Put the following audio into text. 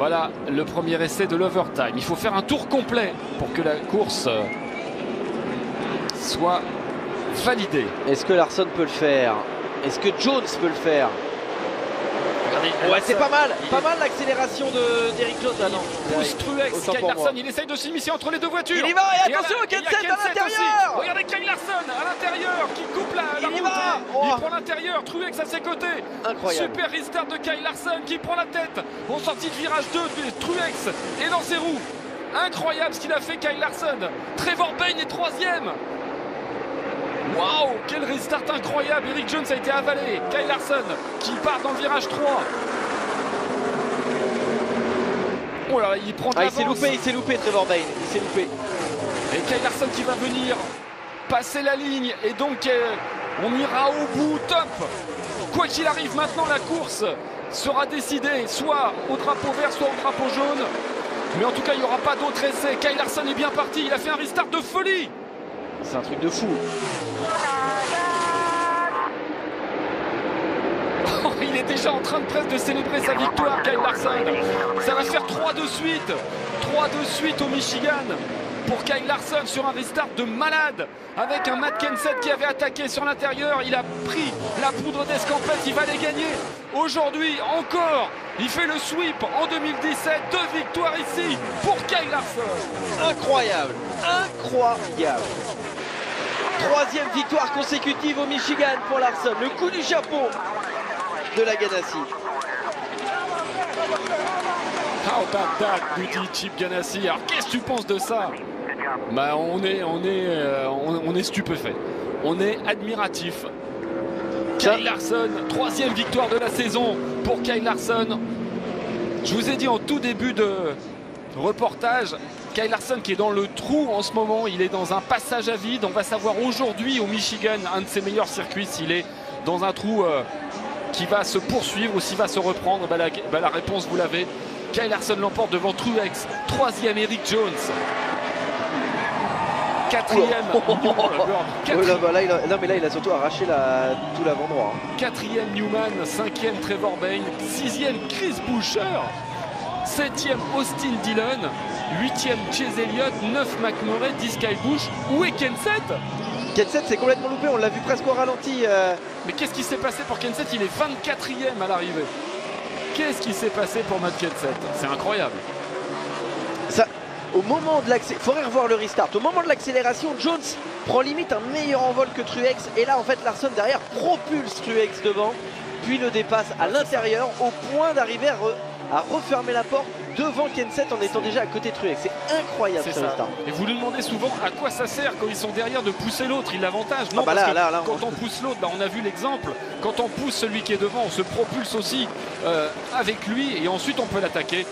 Voilà le premier essai de l'overtime. Il faut faire un tour complet pour que la course euh, soit validée. Est-ce que Larson peut le faire? Est-ce que Jones peut le faire? Ouais, c'est pas mal, il pas est- mal l'accélération de d'Eric. Ah non, Pousse Truex, Kyle Larson, il essaye de s'immiscer entre les deux voitures. Il y va, et attention, il a à l'intérieur. Regardez Kyle Larson à l'intérieur qui coupe la, la Il va. Oh. Il prend l'intérieur, Truex à ses côtés. Incroyable. Super restart de Kyle Larson qui prend la tête en sortie de virage 2 de Truex et dans ses roues. Incroyable ce qu'il a fait Kyle Larson. Trevor Bayne est troisième. Waouh, quel restart incroyable. Eric Jones a été avalé. Kyle Larson qui part dans le virage 3. Oh là, il prend de Ah, il s'est loupé, il s'est loupé Trevor Bayne, il s'est loupé. Et Kyle Larson qui va venir passer la ligne et donc euh, on ira au bout, top Quoi qu'il arrive maintenant la course sera décidée soit au drapeau vert soit au drapeau jaune mais en tout cas il n'y aura pas d'autre essai Kyle Larson est bien parti, il a fait un restart de folie C'est un truc de fou. Il est déjà en train de presque de célébrer sa victoire Kyle Larson Ça va faire 3 de suite 3 de suite au Michigan pour Kyle Larson sur un restart de malade avec un Matt Kenseth qui avait attaqué sur l'intérieur. Il a pris la poudre d'escampette, il va les gagner. Aujourd'hui encore, il fait le sweep en 2017. Deux victoires ici pour Kyle Larson. Incroyable, incroyable. Troisième victoire consécutive au Michigan pour Larson. Le coup du chapeau de la Ganassi. How about that, dit Chip Ganassi. Alors qu'est-ce que tu penses de ça? Bah on est, on est, euh, on, on est stupéfait. On est admiratif. Kyle Larson, troisième victoire de la saison pour Kyle Larson. Je vous ai dit en tout début de reportage, Kyle Larson qui est dans le trou en ce moment, il est dans un passage à vide. On va savoir aujourd'hui au Michigan, un de ses meilleurs circuits, s'il est dans un trou euh, qui va se poursuivre ou s'il va se reprendre. Bah, la, bah, la réponse, vous l'avez. Kyle Larson l'emporte devant Truex. Troisième, Eric Jones. Quatrième, Oh, oh, Newman. oh. Quatri- là, là, il a- non mais là il a surtout arraché la- tout l'avant-droit. hein. Quatrième Newman, cinquième Trevor Bayne, sixième Chris Boucher, septième Austin Dillon, huitième Chase Elliott, neuf McMurray, dix Kyle Busch. Où est Kenseth? Kenseth s'est complètement loupé, on l'a vu presque au ralenti. euh, Mais qu'est-ce qui s'est passé pour Kenseth? Il est 24e à l'arrivée. Qu'est-ce qui s'est passé pour Matt Kenseth? C'est incroyable. Ça, au moment de l'accélération, faudrait revoir le restart. Au moment de l'accélération, Jones prend limite un meilleur envol que Truex. Et là, en fait, Larson derrière propulse Truex devant, puis le dépasse à l'intérieur au point d'arriver à, re- à refermer la porte devant Kenseth en étant déjà à côté de Truex. C'est incroyable ça. restart. Et vous lui demandez souvent à quoi ça sert quand ils sont derrière de pousser l'autre. Il l'avantage. Non, Ah bah parce là, que là, là, quand on- on pousse l'autre, bah, on a vu l'exemple. Quand on pousse celui qui est devant, on se propulse aussi euh, avec lui et ensuite on peut l'attaquer.